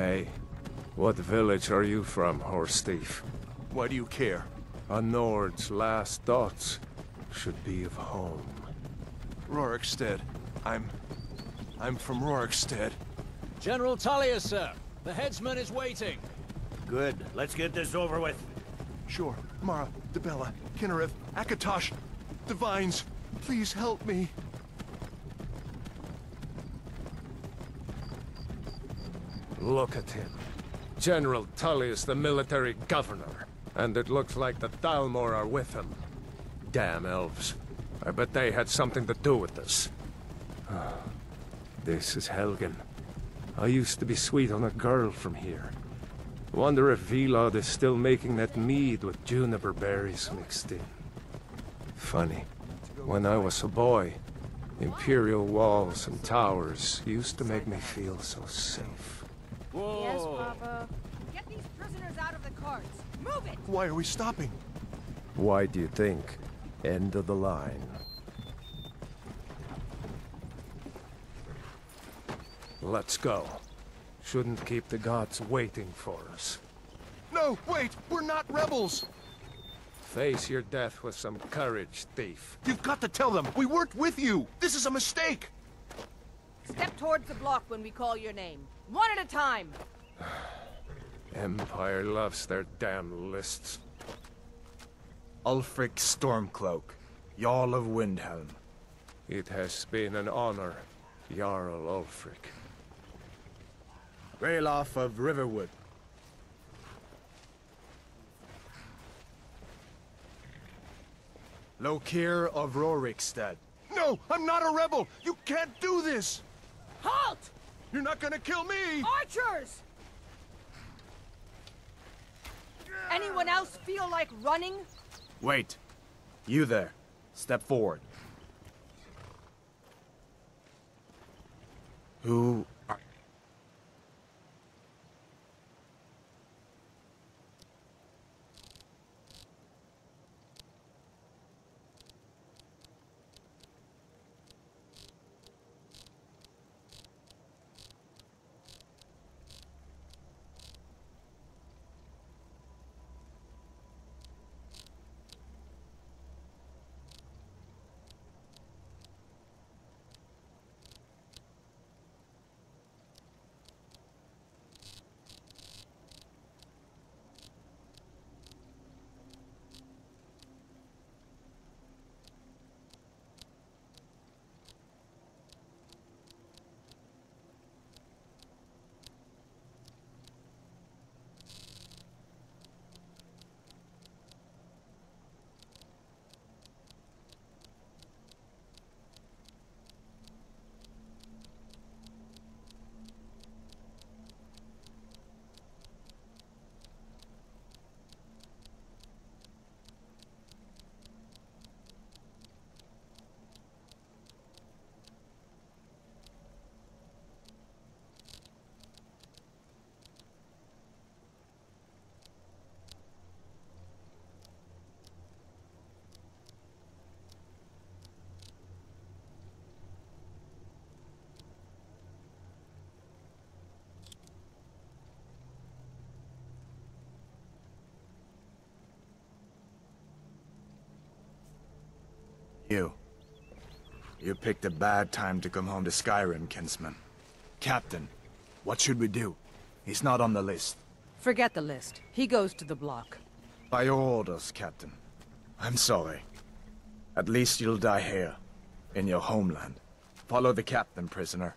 Hey, what village are you from, horse thief? Why do you care? A Nord's last thoughts should be of home. Rorikstead. I'm... I'm from Rorikstead. General Tullius, sir. The headsman is waiting. Good. Let's get this over with. Sure. Mara, Dibella, Kynareth, Akatosh, Divines, please help me. Look at him. General Tullius the military governor. And it looks like the Thalmor are with him. Damn elves. I bet they had something to do with this. Ah, this is Helgen. I used to be sweet on a girl from here. Wonder if Vilod is still making that mead with juniper berries mixed in. Funny. When I was a boy, Imperial walls and towers used to make me feel so safe. Whoa. Yes, Papa. Get these prisoners out of the carts. Move it! Why are we stopping? Why do you think? End of the line. Let's go. Shouldn't keep the gods waiting for us. No, wait! We're not rebels! Face your death with some courage, thief. You've got to tell them! We worked with you! This is a mistake! Step towards the block when we call your name. One at a time. Empire loves their damn lists. Ulfric Stormcloak, Jarl of Windhelm. It has been an honor, Jarl Ulfric. Ralof of Riverwood. Lokir of Rorikstead. No! I'm not a rebel! You can't do this! Halt! You're not gonna kill me! Archers! Anyone else feel like running? Wait. You there. Step forward. Who You. You picked a bad time to come home to Skyrim, kinsman. Captain, what should we do? He's not on the list. Forget the list. He goes to the block. By your orders, Captain. I'm sorry. At least you'll die here, in your homeland. Follow the captain, prisoner.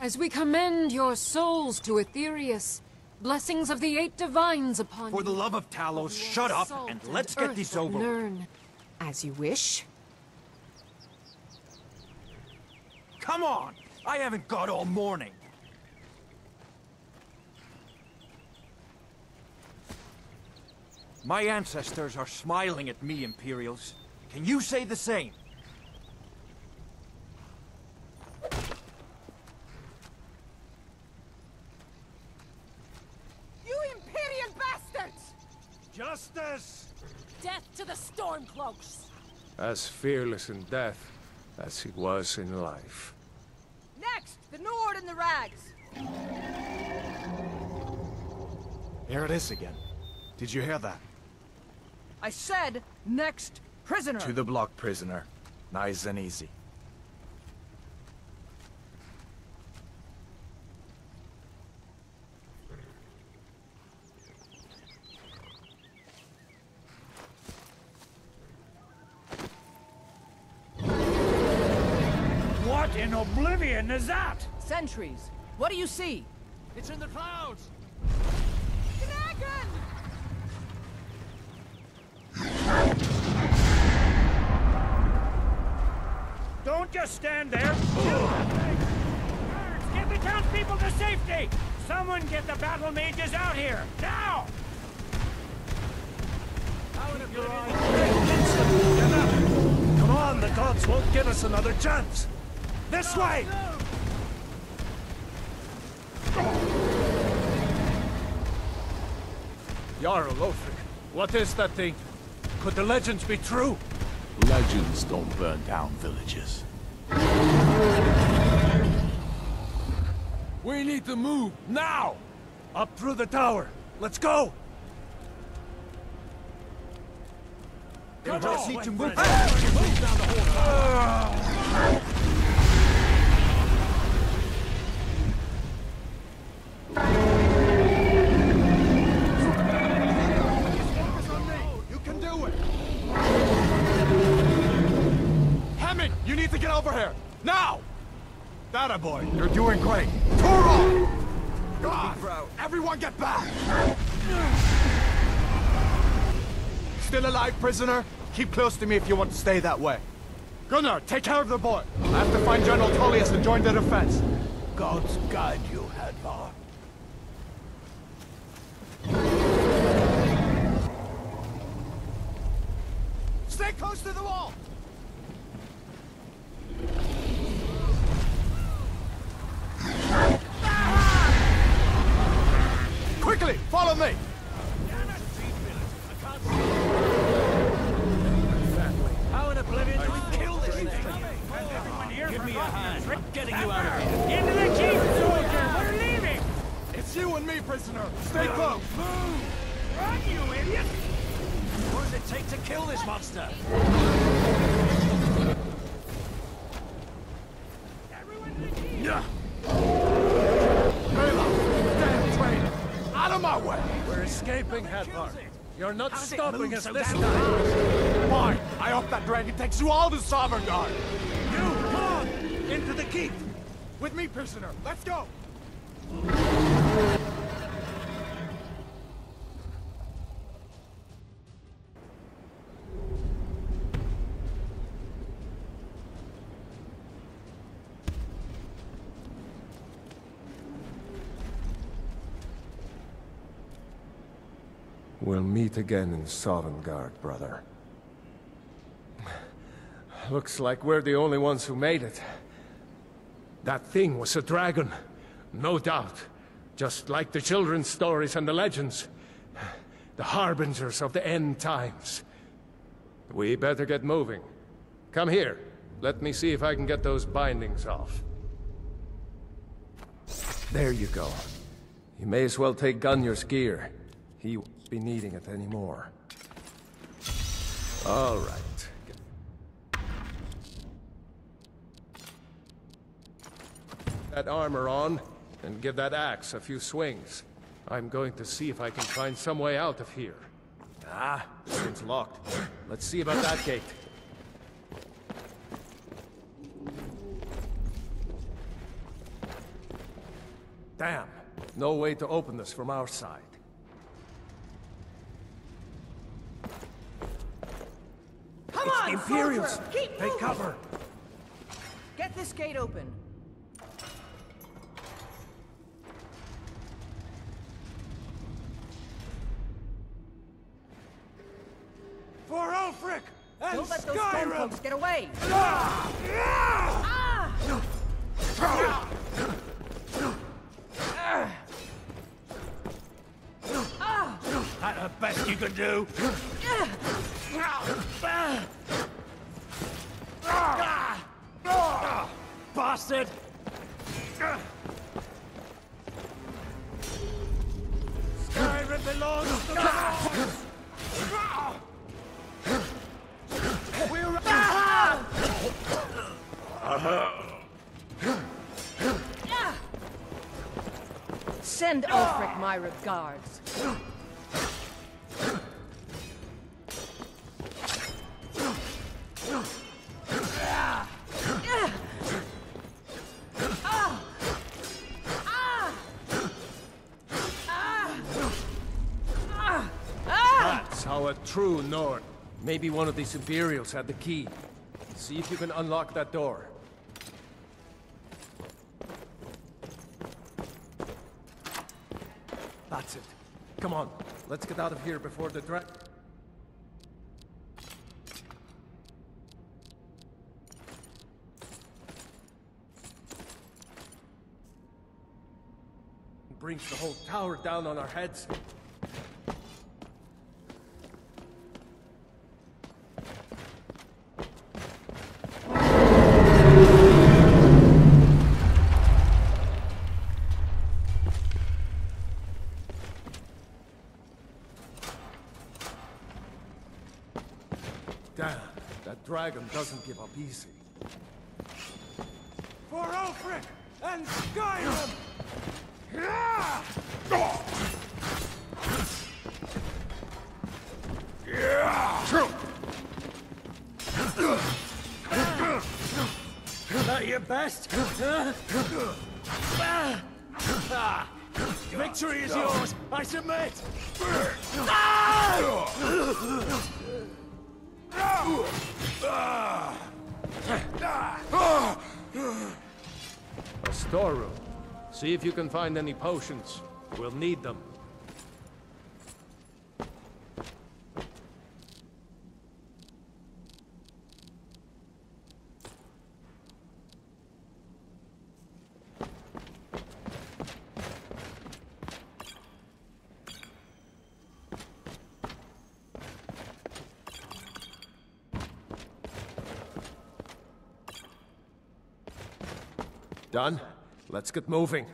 As we commend your souls to Aetherius, blessings of the eight divines upon For you. For the love of Talos, shut up and let's get earth this over with. Learn as you wish. Come on! I haven't got all morning. My ancestors are smiling at me, Imperials. Can you say the same? You Imperial bastards! Justice! Death to the Stormcloaks! As fearless in death as he was in life. Next, the Nord and the Rags. Here it is again. Did you hear that? I said, next prisoner. To the block, prisoner. Nice and easy. What in oblivion is that? Sentries. What do you see? It's in the clouds! Dragon! Don't just stand there! Guards, Get the townspeople to safety! Someone get the battle mages out here! Now! Come on, the gods won't give us another chance! This way! Jarl Ulfric, what is that thing? Could the legends be true? Legends don't burn down villages. We need to move, now! Up through the tower! Let's go! Come on! Need to move. Boy, you're doing great. Toro! God! Everyone get back! Still alive, prisoner? Keep close to me if you want to stay that way. Gunnar, take care of the boy. I have to find General Tullius and join the defense. Gods guide you, Hadvar. Stay close to the wall! Quickly, follow me! How in oblivion do we kill this thing? Give me a hand. Getting you out of here. Into the keep, soldier! We're leaving! It's you and me, prisoner. Stay close. Run, you idiot! What does it take to kill this monster? Hadvar. You're not stopping us so this time. Fine. I hope that dragon takes you all to Sovngarde. You, come on! Into the keep! With me, prisoner. Let's go. Meet again in Sovngarde, brother. Looks like we're the only ones who made it. That thing was a dragon. No doubt. Just like the children's stories and the legends. The harbingers of the end times. We better get moving. Come here. Let me see if I can get those bindings off. There you go. You may as well take Gunjar's gear. He be needing it anymore. All right. That armor on, and give that axe a few swings. I'm going to see if I can find some way out of here. Ah, it's locked. Let's see about that gate. Damn, no way to open this from our side. Come It's on, the Imperials! Keep Take cover! Get this gate open. For Ulfric and Don't let those Skyrim! get away! Ah! That the best you can do? Bastard! Skyrim belongs to the We're Send Ulfric my regards. Maybe one of these Imperials had the key. See if you can unlock that door. That's it. Come on, let's get out of here before the dra- Brings the whole tower down on our heads. Damn, that dragon doesn't give up easy. Can find any potions. We'll need them. Done? Let's get moving.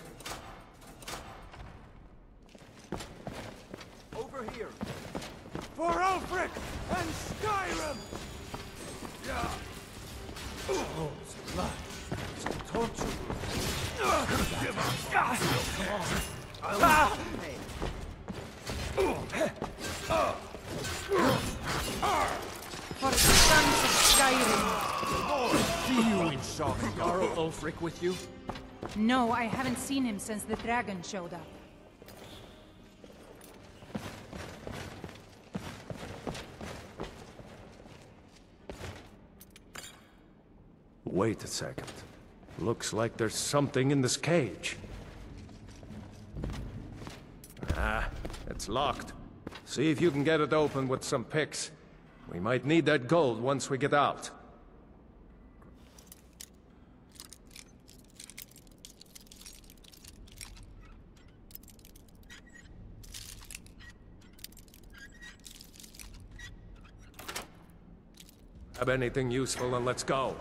Sons of Skyrim. Do you in Jarl Ulfric with you? No, I haven't seen him since the dragon showed up. Wait a second. Looks like there's something in this cage. Ah, it's locked. See if you can get it open with some picks. We might need that gold once we get out. Have anything useful and let's go.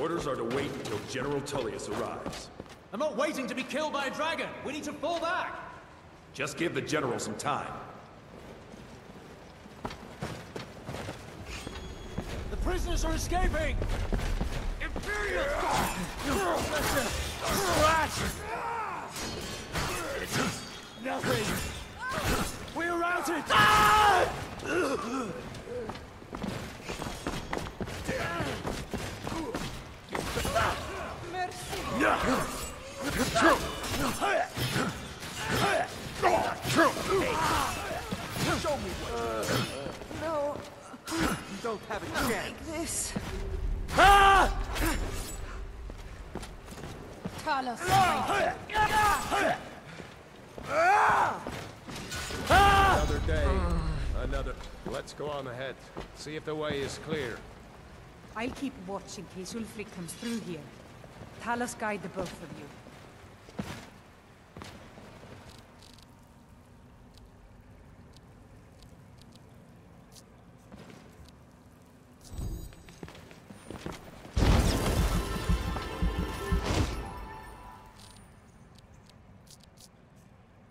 Orders are to wait until General I'm not waiting to be killed by a dragon. We need to fall back. Just give the General some time. The prisoners are escaping. No. You don't have a chance. Like this. Talos. Another day. Another... Let's go on ahead. See if the way is clear. I'll keep watch in case Ulfric comes through here. Talos guide the both of you.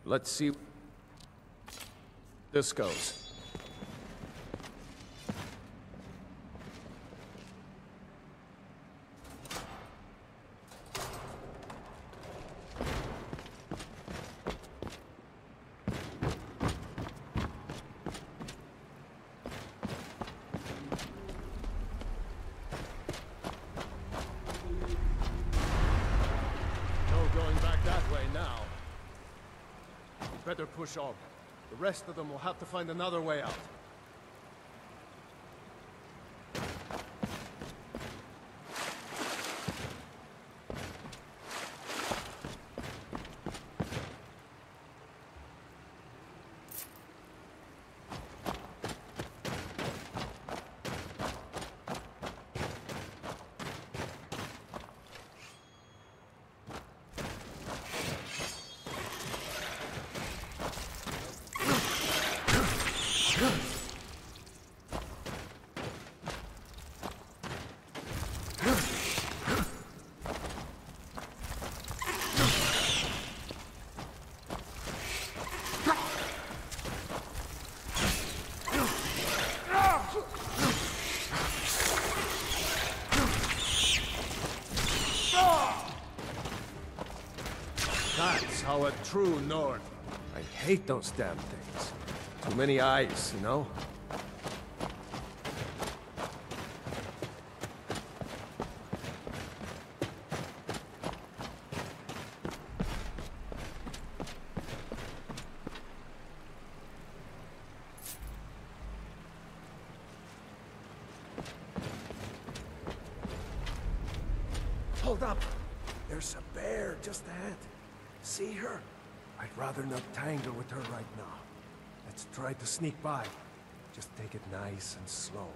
Let's see... This goes. No going back that way now. Better push on. The rest of them will have to find another way out. That's how a true north. I hate those damn things. Too many eyes, you know? Hold up! There's a bear just ahead. See her? I'd rather not tangle with her right now. Let's try to sneak by. Just take it nice and slow.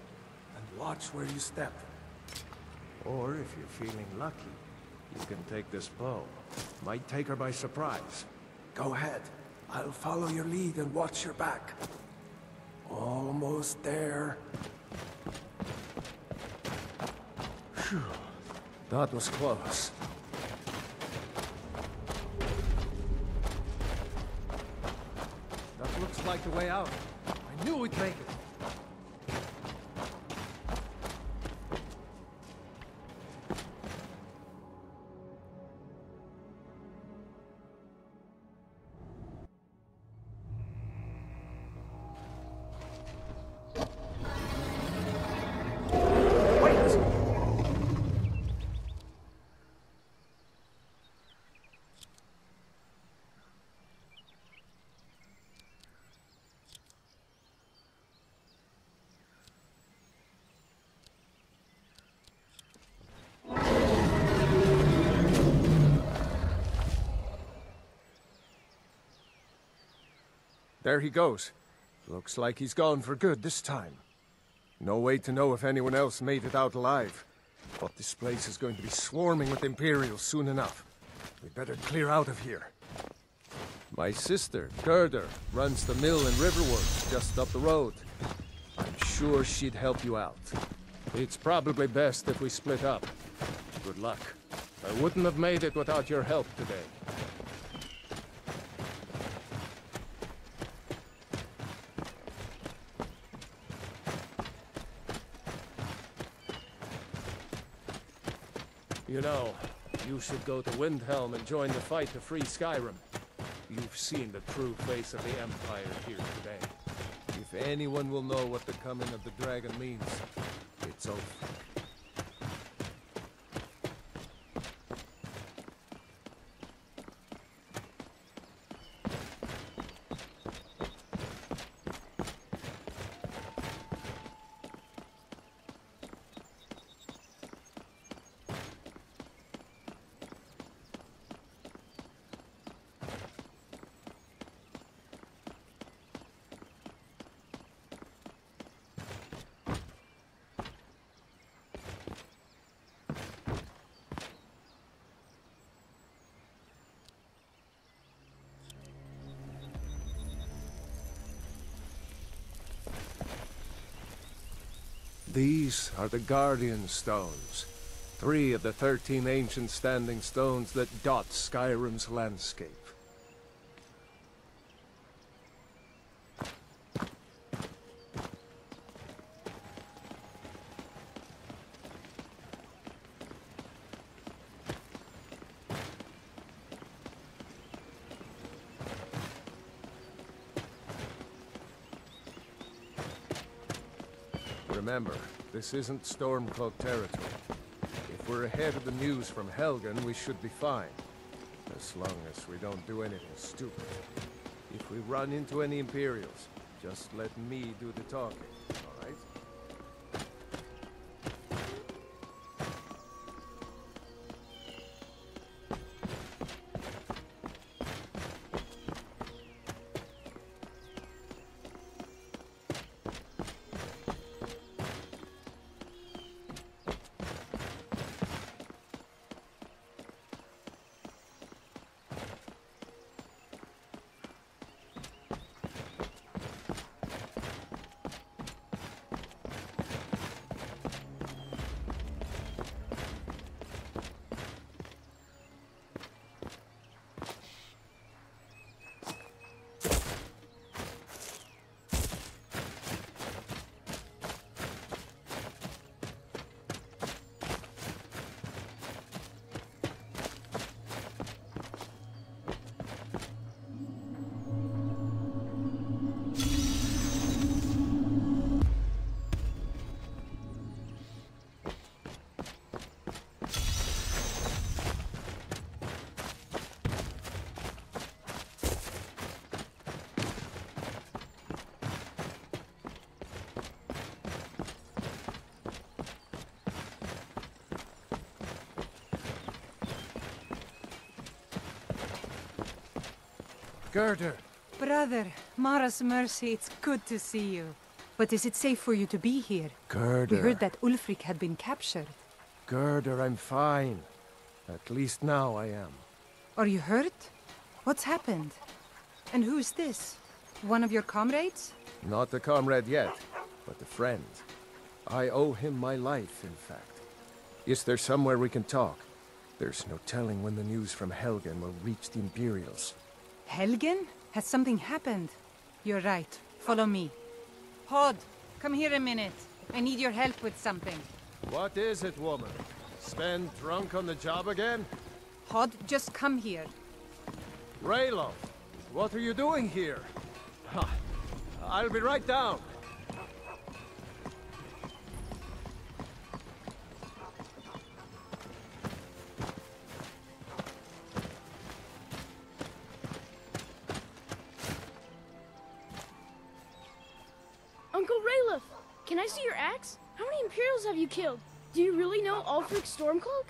And watch where you step. Or if you're feeling lucky, you can take this bow. Might take her by surprise. Go ahead. I'll follow your lead and watch your back. Almost there. Phew. That was close. That looks like the way out. Knew we'd make it. There he goes. Looks like he's gone for good this time. No way to know if anyone else made it out alive. But this place is going to be swarming with Imperials soon enough. We better clear out of here. My sister, Gerdur, runs the mill in Riverwood, just up the road. I'm sure she'd help you out. It's probably best if we split up. Good luck. I wouldn't have made it without your help today. Know, you should go to Windhelm and join the fight to free Skyrim. You've seen the true face of the Empire here today. If anyone will know what the coming of the dragon means, it's over. These are the Guardian Stones. Three of the thirteen ancient standing stones that dot Skyrim's landscape. Remember, this isn't Stormcloak territory. If we're ahead of the news from Helgen, we should be fine. As long as we don't do anything stupid. If we run into any Imperials, just let me do the talking, Gerdur! Brother, Mara's mercy, it's good to see you. But is it safe for you to be here? Gerdur! We heard that Ulfric had been captured. Gerdur, I'm fine. At least now I am. Are you hurt? What's happened? And who is this? One of your comrades? Not a comrade yet, but a friend. I owe him my life, in fact. Is there somewhere we can talk? There's no telling when the news from Helgen will reach the Imperials. Helgen? Has something happened? You're right. Follow me. Hod, come here a minute. I need your help with something. What is it, woman? Sven drunk on the job again? Hod, just come here. Ralof, what are you doing here? I'll be right down. Killed? Do you really know Ulfric Stormcloak?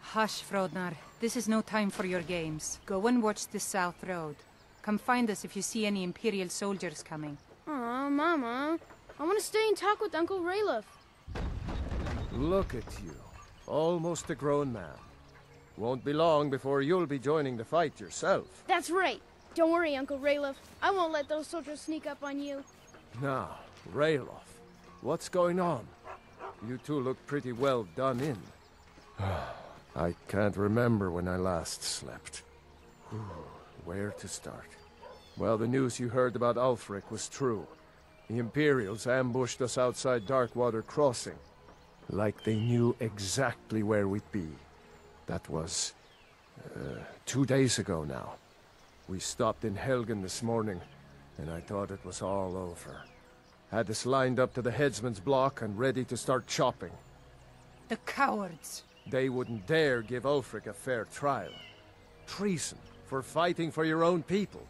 Hush, Frodnar. This is no time for your games. Go and watch the South Road. Come find us if you see any Imperial soldiers coming. Aw, Mama. I want to stay and talk with Uncle Ralof. Look at you. Almost a grown man. Won't be long before you'll be joining the fight yourself. That's right. Don't worry, Uncle Ralof. I won't let those soldiers sneak up on you. Now, Ralof, what's going on? You two look pretty well done in. I can't remember when I last slept. Where to start? Well, the news you heard about Ulfric was true. The Imperials ambushed us outside Darkwater Crossing. Like they knew exactly where we'd be. That was... Uh, two days ago now. We stopped in Helgen this morning, and I thought it was all over. Had us lined up to the headsman's block and ready to start chopping. The cowards! They wouldn't dare give Ulfric a fair trial. Treason for fighting for your own people.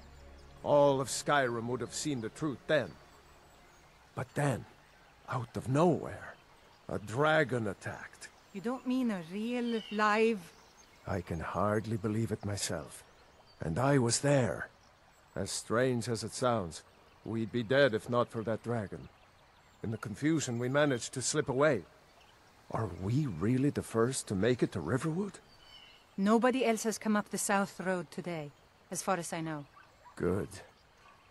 All of Skyrim would have seen the truth then. But then, out of nowhere, a dragon attacked. You don't mean a real, live... I can hardly believe it myself. And I was there. As strange as it sounds, we'd be dead if not for that dragon. In the confusion, we managed to slip away. Are we really the first to make it to Riverwood? Nobody else has come up the South Road today, as far as I know. Good.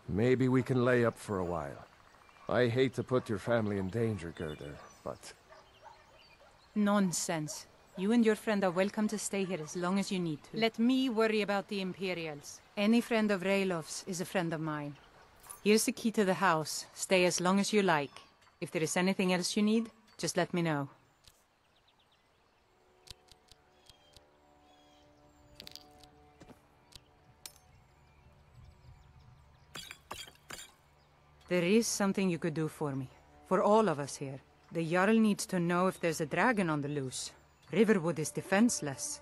Maybe we can lay up for a while. I hate to put your family in danger, Gerdur, but... Nonsense. You and your friend are welcome to stay here as long as you need to. Let me worry about the Imperials. Any friend of Ralof's is a friend of mine. Here's the key to the house. Stay as long as you like. If there is anything else you need, just let me know. There is something you could do for me. For all of us here. The Jarl needs to know if there's a dragon on the loose. Riverwood is defenseless.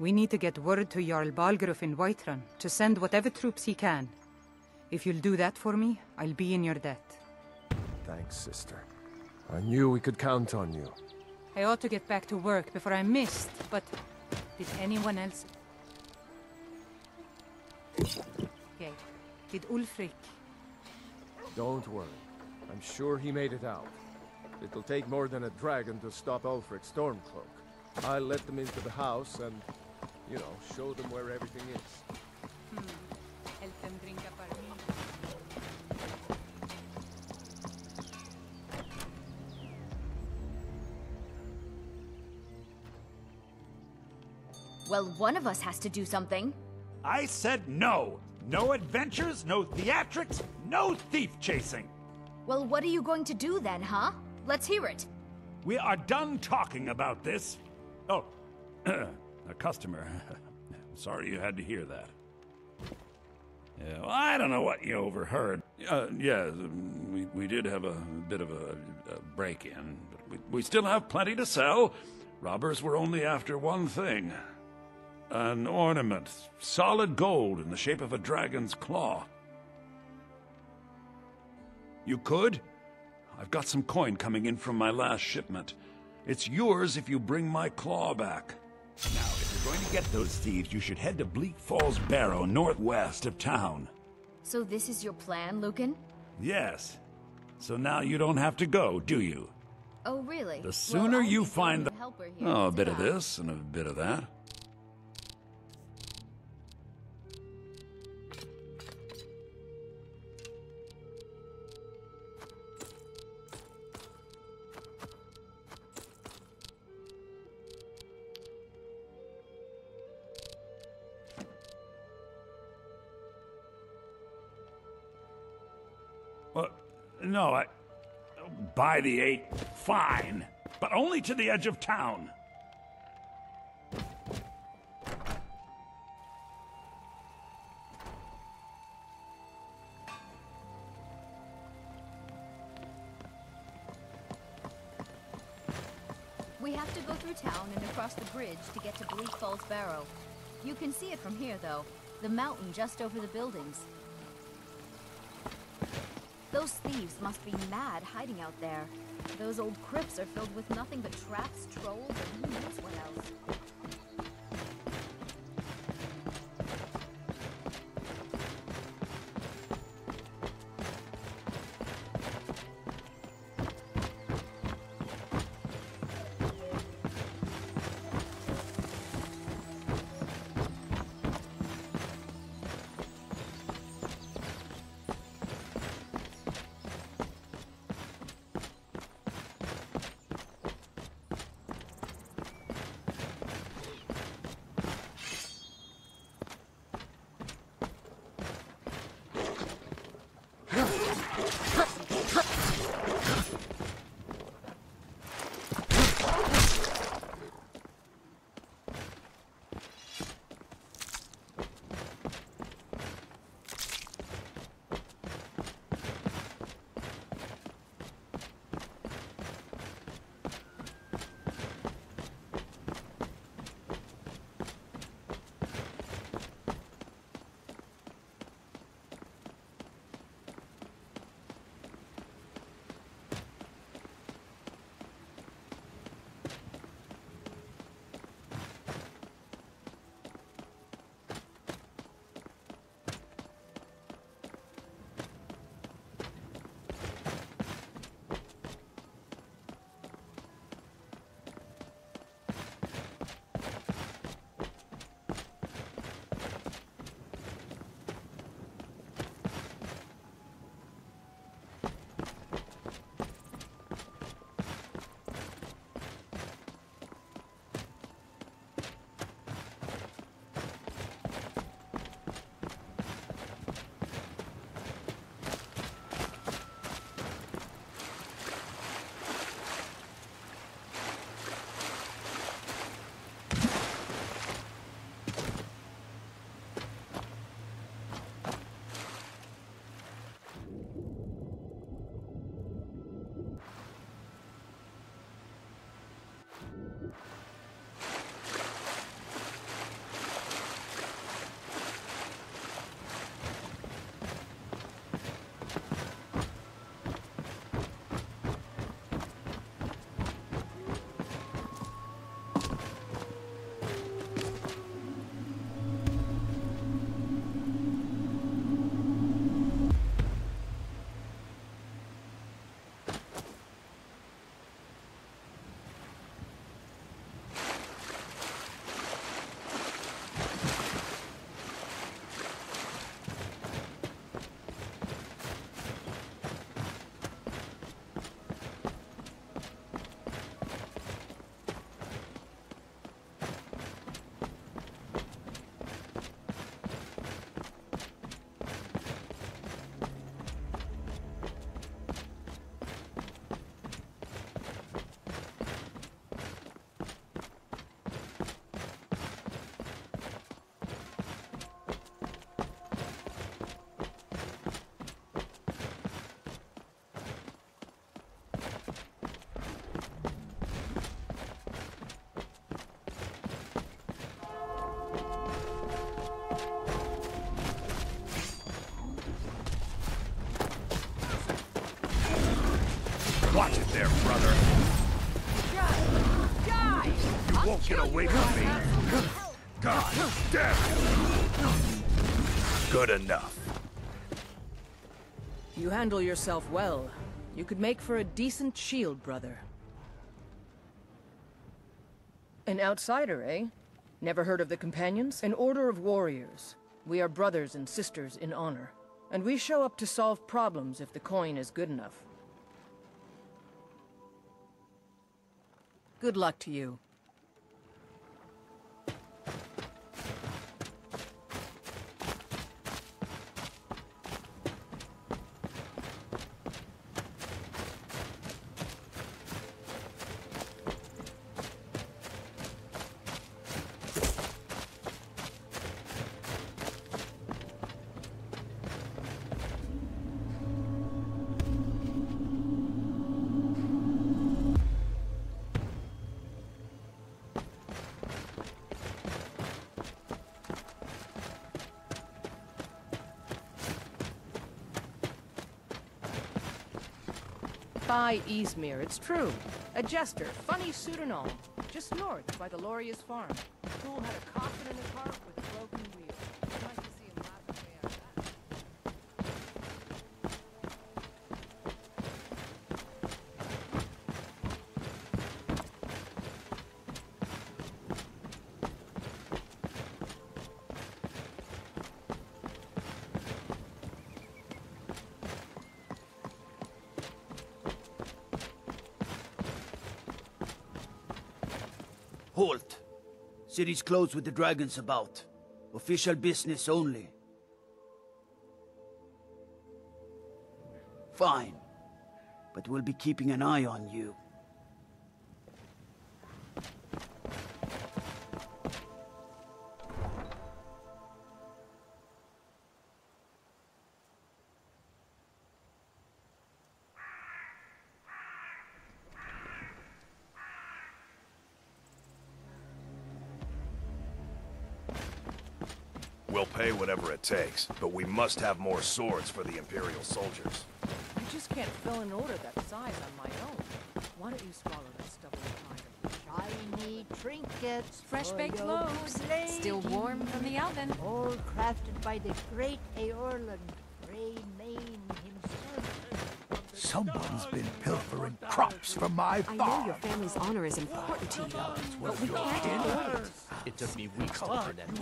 We need to get word to Jarl Balgruuf in Whiterun to send whatever troops he can. If you'll do that for me, I'll be in your debt. Thanks, sister. I knew we could count on you. I ought to get back to work before I missed, but did anyone else... Okay. Did Ulfric... Don't worry. I'm sure he made it out. It'll take more than a dragon to stop Ulfric's Stormcloak. I'll let them into the house and, you know, show them where everything is. Hmm. Well, one of us has to do something. I said no. No adventures, no theatrics, no thief chasing. Well, what are you going to do then, huh? Let's hear it. We are done talking about this. Oh, a customer. Sorry you had to hear that. Yeah, well, I don't know what you overheard. Uh, yeah, we, we did have a bit of a, a break-in, but we, we still have plenty to sell. Robbers were only after one thing. An ornament, solid gold in the shape of a dragon's claw. You could? I've got some coin coming in from my last shipment. It's yours if you bring my claw back. Now, if you're going to get those thieves, you should head to Bleak Falls Barrow, northwest of town. So this is your plan, Lucan? Yes. So now you don't have to go, do you? Oh, really? The sooner well, you find the... Helper here Oh, a bit of this and a bit of that. No, I... Buy the eight, fine. But only to the edge of town. We have to go through town and across the bridge to get to Bleak Falls Barrow. You can see it from here, though. The mountain just over the buildings. Those thieves must be mad hiding out there. Those old crypts are filled with nothing but traps, trolls, and who knows what else. Watch it there, brother. Die! You won't get away from me. God damn it. Good enough. You handle yourself well. You could make for a decent shield, brother. An outsider, eh? Never heard of the Companions? An order of warriors. We are brothers and sisters in honor. And we show up to solve problems if the coin is good enough. Good luck to you. By Ysmir, it's true. A jester, funny pseudonym. Just north by the Loreius farm. Had a coffin in with a broken wheel. Nice to see him laugh his way out of that. Halt! City's closed with the dragons about. Official business only. Fine. But we'll be keeping an eye on you. Takes, but we must have more swords for the Imperial soldiers. I just can't fill an order that size on my own. Why don't you swallow that stubborn tiger? Shiny trinkets. fresh-baked loaves. Still warm from the oven. All crafted by the great Eorlund, Grey Mane himself. Someone's been pilfering crops from my farm. I know your family's honor is important to you, but we can't avoid it. It took me weeks to turn that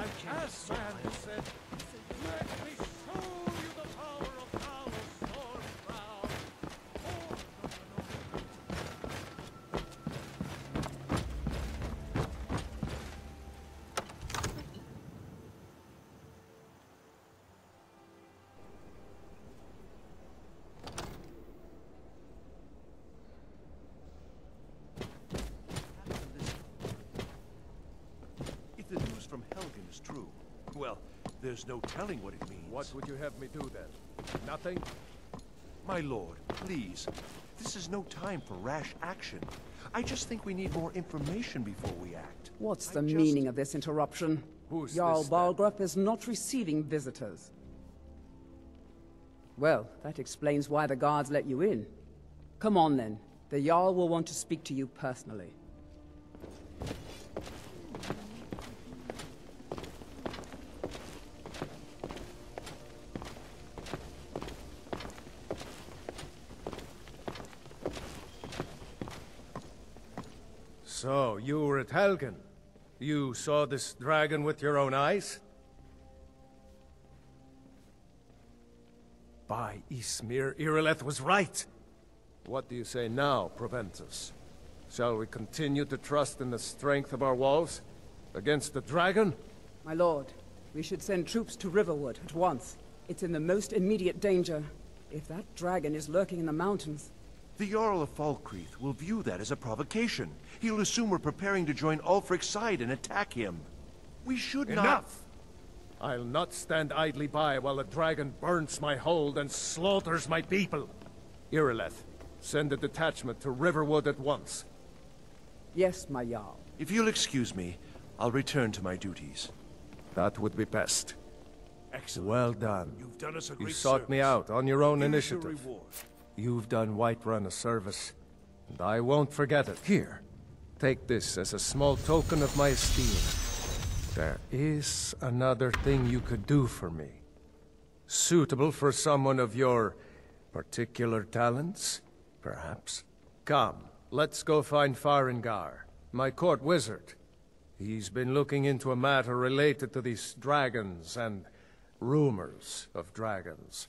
Asked man who said, Let me show you the power of Talos Stormcloak. If the news from Helgen is true, well, there's no telling what it means. What would you have me do then? Nothing? My lord, please. This is no time for rash action. I just think we need more information before we act. What's I the just- meaning of this interruption? Who's Jarl this. Balgruuf is not receiving visitors. Well, that explains why the guards let you in. Come on then. The Jarl will want to speak to you personally. So, you were at Helgen. You saw this dragon with your own eyes? By Ysmir, Irileth was right. What do you say now, Proventus? Shall we continue to trust in the strength of our walls? Against the dragon? My lord, we should send troops to Riverwood at once. It's in the most immediate danger. If that dragon is lurking in the mountains, The Jarl of Falkreath will view that as a provocation. He'll assume we're preparing to join Ulfric's side and attack him. We should not... Enough! I'll not stand idly by while the dragon burns my hold and slaughters my people. Irileth, send a detachment to Riverwood at once. yes, my Jarl. If you'll excuse me, I'll return to my duties. That would be best. Excellent. Well done. You've done us a You great sought me service. out on your own Here's your initiative. reward. You've done Whiterun a service, and I won't forget it. Here, take this as a small token of my esteem. There is another thing you could do for me. Suitable for someone of your particular talents, perhaps. Come, let's go find Farengar, my court wizard. He's been looking into a matter related to these dragons and rumors of dragons.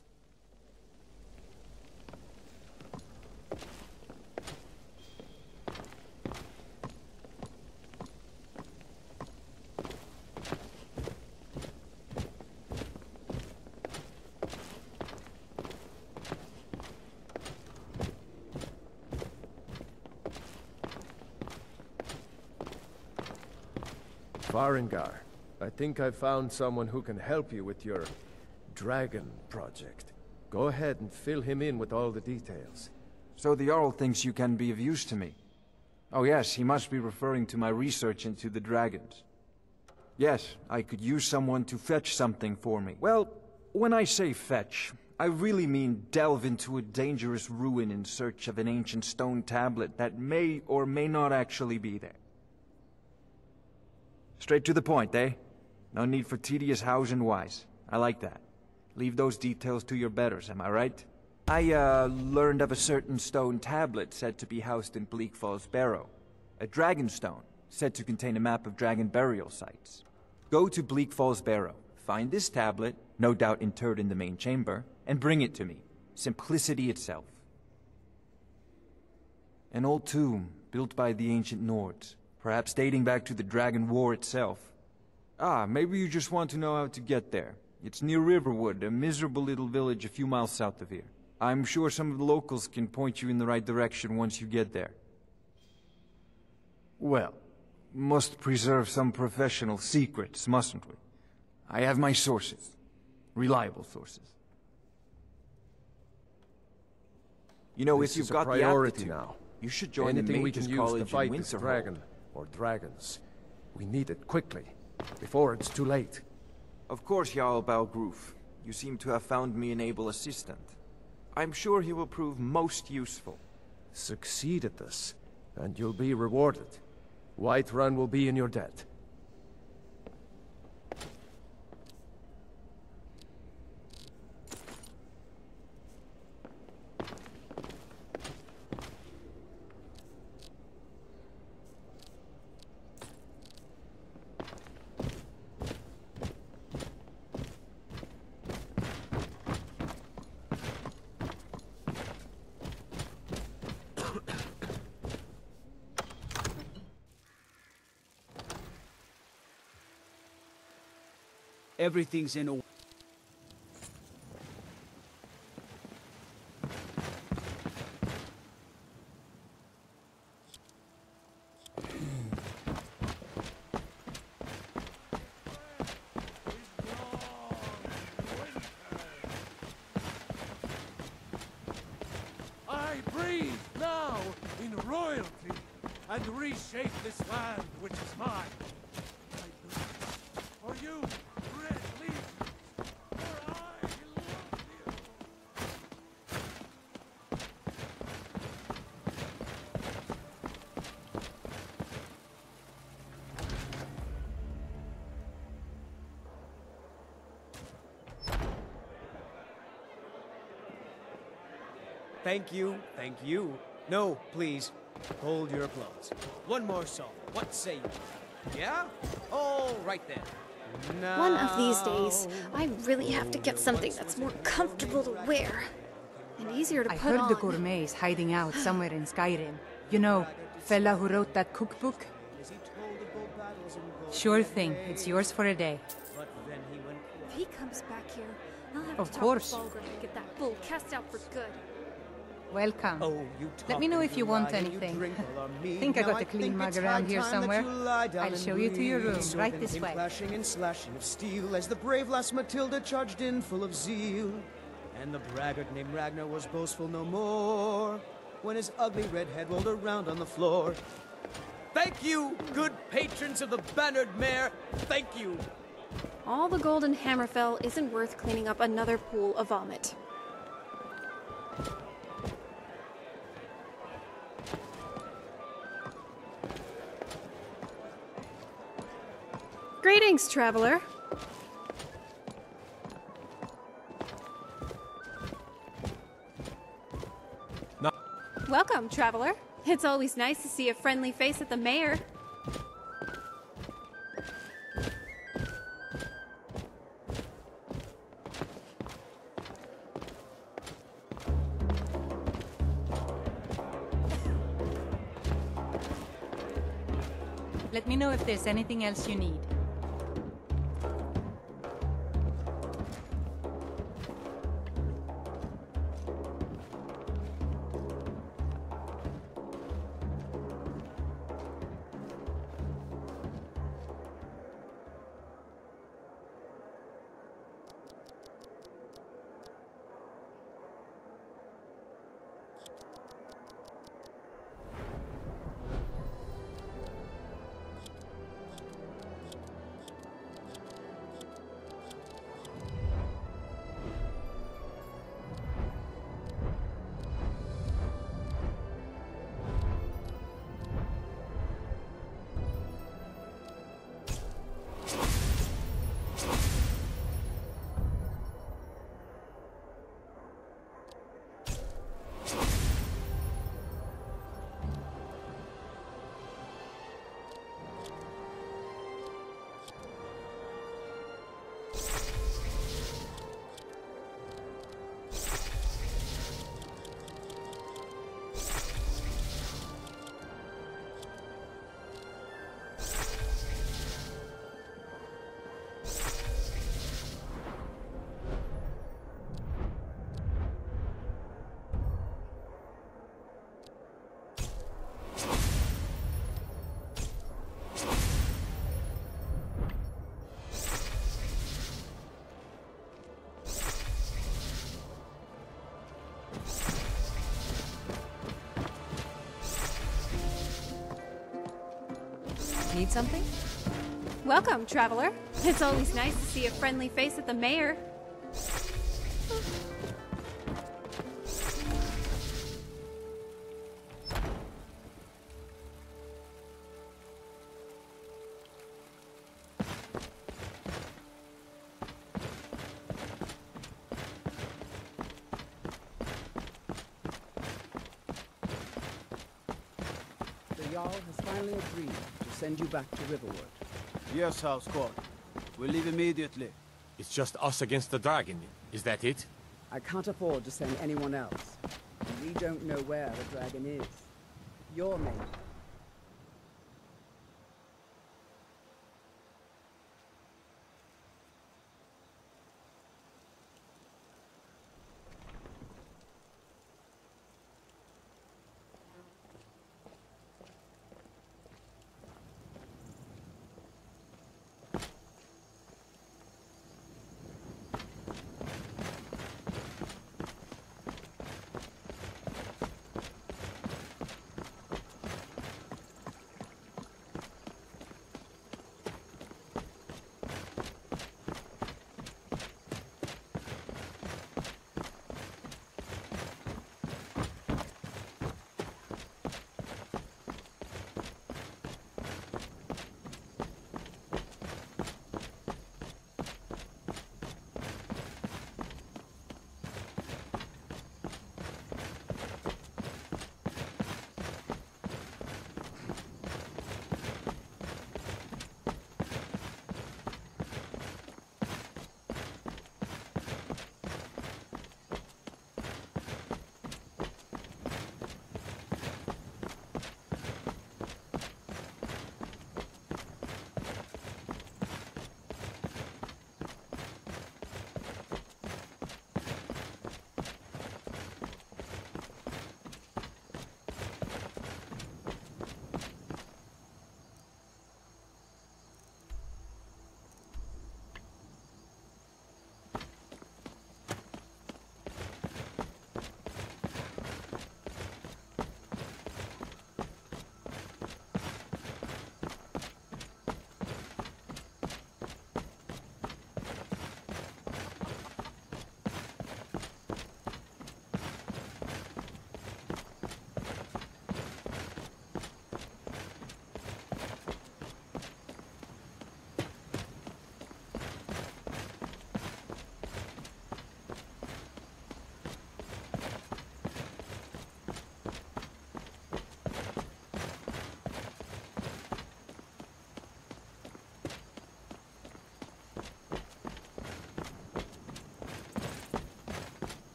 Farengar, I think I've found someone who can help you with your dragon project. Go ahead and fill him in with all the details. So the Jarl thinks you can be of use to me. Oh yes, he must be referring to my research into the dragons. Yes, I could use someone to fetch something for me. Well, when I say fetch, I really mean delve into a dangerous ruin in search of an ancient stone tablet that may or may not actually be there. Straight to the point, eh? No need for tedious hows and whys. I like that. Leave those details to your betters, am I right? I, uh, learned of a certain stone tablet said to be housed in Bleak Falls Barrow. A dragon stone, said to contain a map of dragon burial sites. Go to Bleak Falls Barrow, find this tablet, no doubt interred in the main chamber, and bring it to me. Simplicity itself. An old tomb, built by the ancient Nords, perhaps dating back to the Dragon War itself. Ah, maybe you just want to know how to get there. It's near Riverwood, a miserable little village a few miles south of here. I'm sure some of the locals can point you in the right direction once you get there. Well, must preserve some professional secrets, mustn't we? I have my sources. Reliable sources. You know, This if you've is a got the priority aptitude, now. you should join Anything the we Mages can use College to fight in this Winterhold. dragon or dragons. We need it quickly, before it's too late. Of course, Jarl Balgruuf. You seem to have found me an able assistant. I'm sure he will prove most useful. Succeed at this, and you'll be rewarded. Whiterun will be in your debt. Everything's in order. I breathe now in royalty and reshape this land which is mine. I do it for you, Red Legions, for I love you. Thank you, thank you. No, please, hold your applause. One more song. What say you? Yeah? All right then. Now... One of these days, I really have to get something that's more comfortable to wear and easier to I put heard on. the is hiding out somewhere in Skyrim. You know, fella who wrote that cookbook? Sure thing, it's yours for a day. If he comes back here, I'll have Of to course. talk to Balgruuf to get that bull cast out for good. Welcome. Oh, you Let me know if you want talking, you anything. drink all our think I Now got I a clean mug around here somewhere. you lie down I'll show you to your room, Sword right this way. clashing and slashing of steel as the brave lass Matilda charged in full of zeal. And the braggart named Ragnar was boastful no more when his ugly red head rolled around on the floor. Thank you, good patrons of the Bannered Mare. Thank you. All the gold in Hammerfell isn't worth cleaning up another pool of vomit. Greetings, traveler. No. Welcome, traveler. It's always nice to see a friendly face at the Mare. Let me know if there's anything else you need. Need something? Welcome, traveler. It's always nice to see a friendly face at the Mare. Send you back to Riverwood. Yes, Housecarl. We'll leave immediately. It's just us against the dragon. Is that it? I can't afford to send anyone else. We don't know where the dragon is. Your name.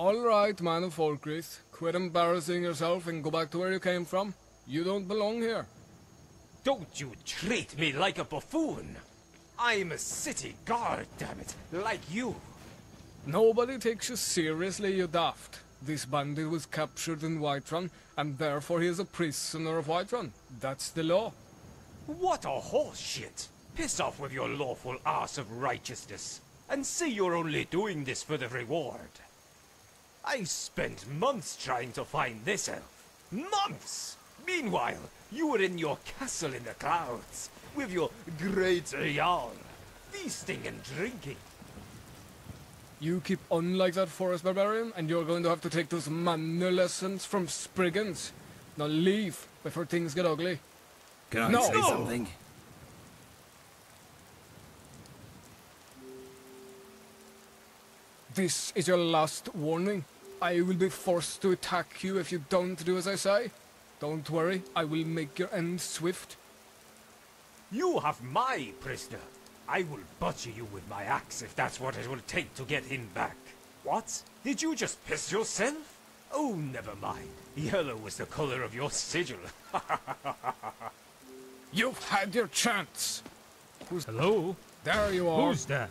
All right, man of Falkreath. Quit embarrassing yourself and go back to where you came from. You don't belong here. Don't you treat me like a buffoon! I'm a city guard, damn it, like you. Nobody takes you seriously, you daft. This bandit was captured in Whiterun, and therefore he is a prisoner of Whiterun. That's the law. What a horse shit! Piss off with your lawful arse of righteousness, and say you're only doing this for the reward. I spent months trying to find this elf. Months! Meanwhile, you were in your castle in the clouds, with your great Jarl, feasting and drinking. You keep on like that, Forest Barbarian, and you're going to have to take those manner lessons from Spriggans. Now leave before things get ugly. Can I no. say something? This is your last warning. I will be forced to attack you if you don't do as I say. Don't worry, I will make your end swift. You have my prisoner. I will butcher you with my axe if that's what it will take to get him back. What? Did you just piss yourself? Oh, never mind. Yellow was the color of your sigil. You've had your chance. Who's Hello? There you are. Who's there?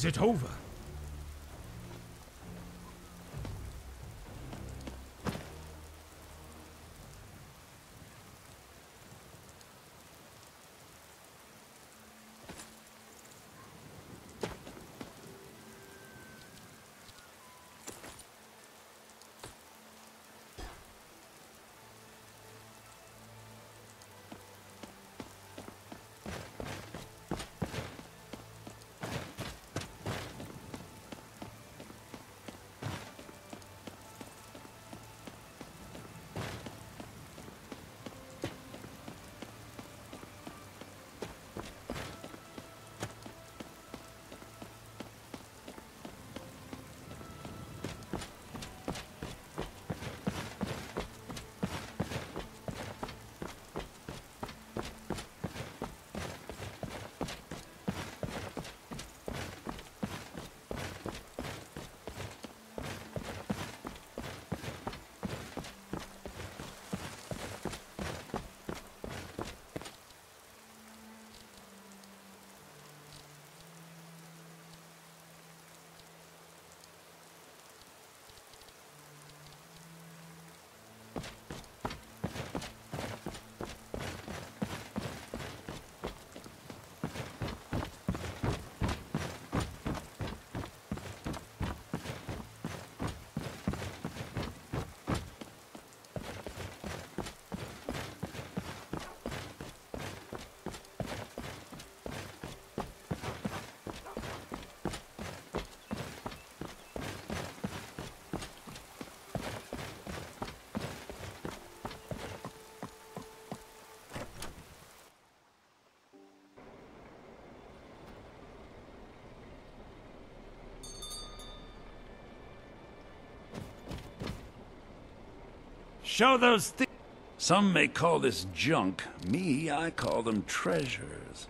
Is it over? Show those thi- Some may call this junk. Me, I call them treasures.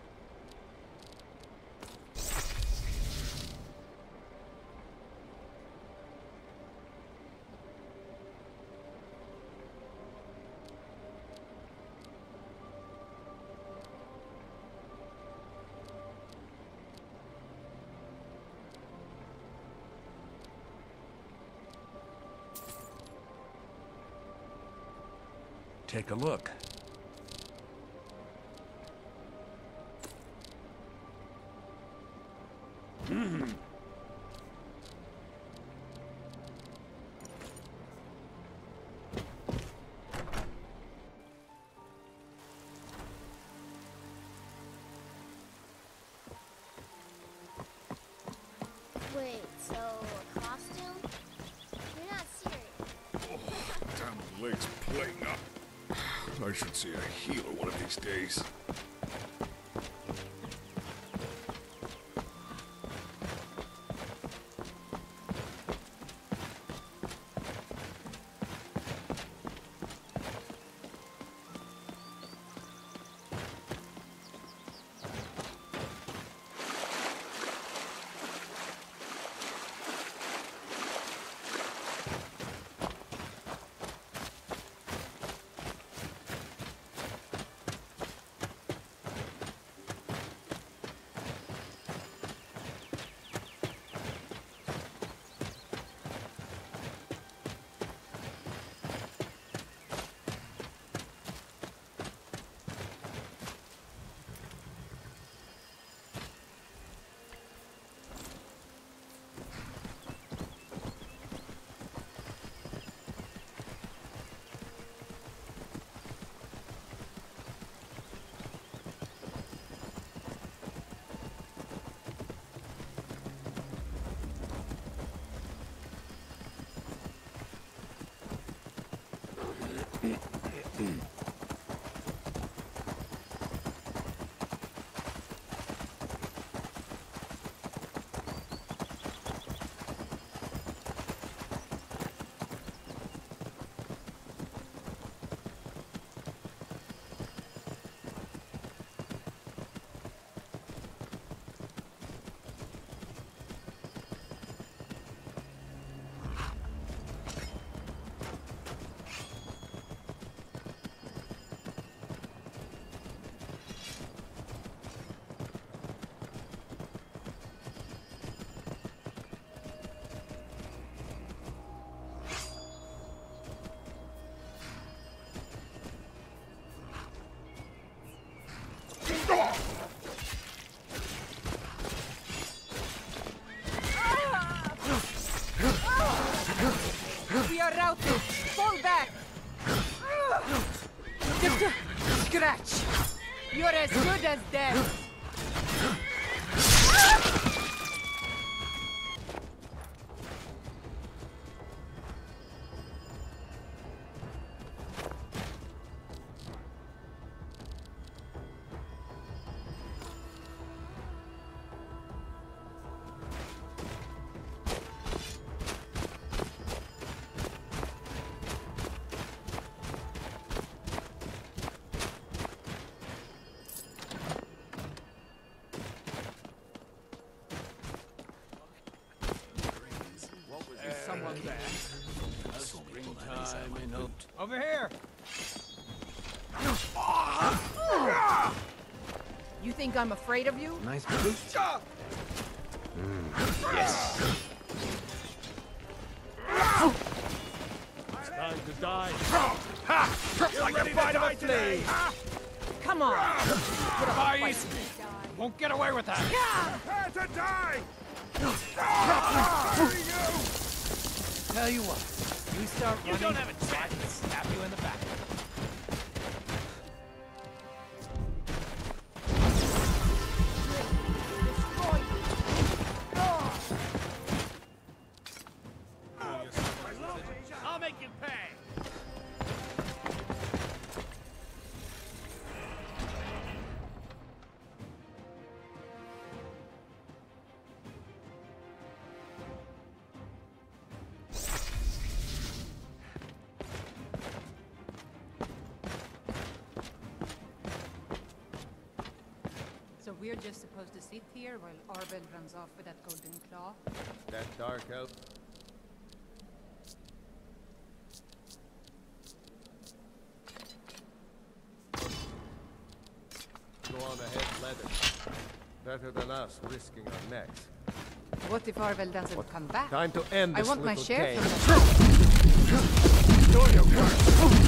take a look. Hmm. Wait, so a costume? You're not serious. oh, damn leg's playing up. I should see a healer one of these days. We are routed. Fall back. Scratch. You're as good as dead. I'm afraid of you? Nice boot. Mm, yes! It's time to die. Ha! Like the bite of a flea! Come on! Put up a fight. Won't get away with that! Prepare to die! Ah, ah, ah, Tell you what, you start running, you don't have a we're just supposed to sit here while Arvel runs off with that golden claw? That dark elf. Go on ahead, leather. Better than us risking our necks. What if Arvel doesn't come back? Time to end I this want my share game. from that. Do your part.